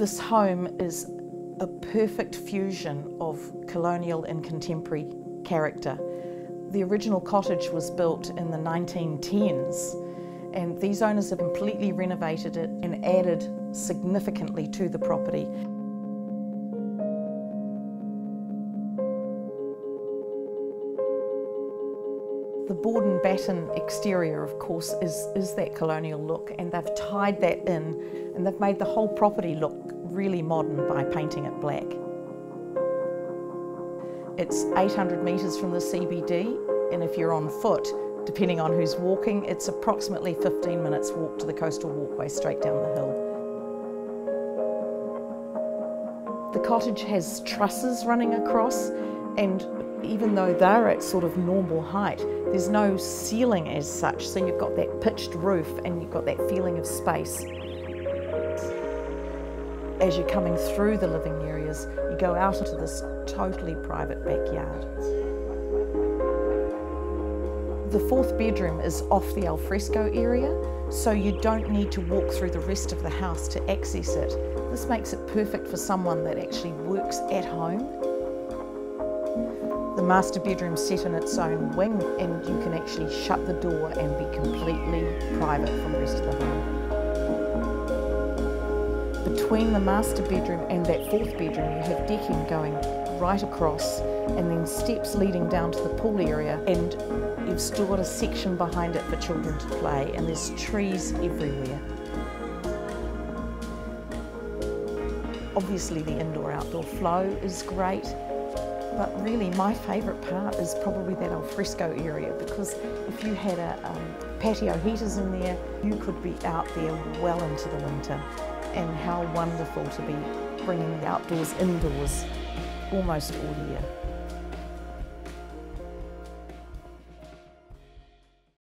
This home is a perfect fusion of colonial and contemporary character. The original cottage was built in the 1910s and these owners have completely renovated it and added significantly to the property. The board and batten exterior, of course, is, is that colonial look, and they've tied that in and they've made the whole property look really modern by painting it black. It's 800 metres from the CBD, and if you're on foot, depending on who's walking, it's approximately 15 minutes walk to the coastal walkway straight down the hill. The cottage has trusses running across, and even though they're at sort of normal height, there's no ceiling as such, so you've got that pitched roof and you've got that feeling of space. As you're coming through the living areas, you go out into this totally private backyard. The fourth bedroom is off the alfresco area, so you don't need to walk through the rest of the house to access it. This makes it perfect for someone that actually works at home master bedroom set in its own wing and you can actually shut the door and be completely private from the rest of the home. Between the master bedroom and that fourth bedroom you have decking going right across and then steps leading down to the pool area and you've still got a section behind it for children to play and there's trees everywhere. Obviously the indoor-outdoor flow is great but really my favourite part is probably that alfresco area because if you had a um, patio heaters in there, you could be out there well into the winter. And how wonderful to be bringing the outdoors indoors almost all year.